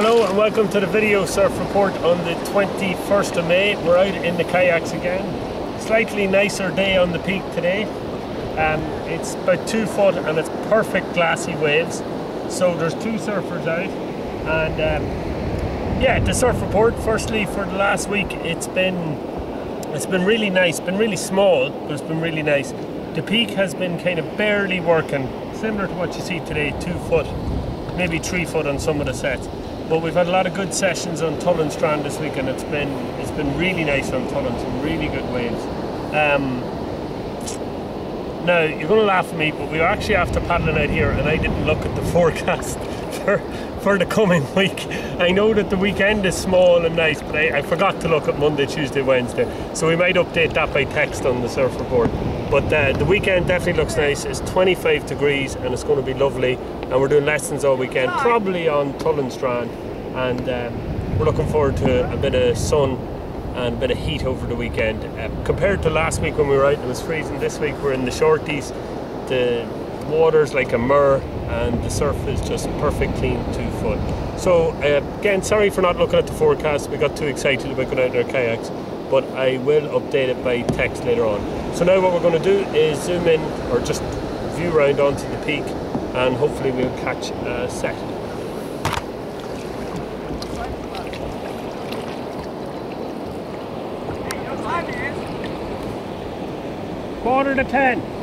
Hello and welcome to the video surf report on the 21st of May. We're out in the kayaks again. Slightly nicer day on the peak today. Um, it's about two foot and it's perfect glassy waves. So there's two surfers out and um, yeah, the surf report. Firstly, for the last week, it's been it's been really nice. Been really small, but it's been really nice. The peak has been kind of barely working, similar to what you see today, two foot, maybe three foot on some of the sets. But we've had a lot of good sessions on Tullan Strand this week, and it's been it's been really nice on Tullan. Some really good waves. Um, now, you're going to laugh at me, but we were actually after paddling out here, and I didn't look at the forecast for, for the coming week. I know that the weekend is small and nice, but I, I forgot to look at Monday, Tuesday, Wednesday. So we might update that by text on the surf report. But uh, the weekend definitely looks nice. It's 25 degrees, and it's going to be lovely. And we're doing lessons all weekend, probably on Tullan Strand. And um, we're looking forward to a bit of sun and a bit of heat over the weekend. Uh, compared to last week when we were out, it was freezing. This week we're in the shorties. The water's like a mirror, and the surf is just perfect, clean, two foot. So uh, again, sorry for not looking at the forecast. We got too excited about going out in our kayaks, but I will update it by text later on. So now what we're going to do is zoom in or just view round onto the peak, and hopefully we'll catch a set. Quarter to ten.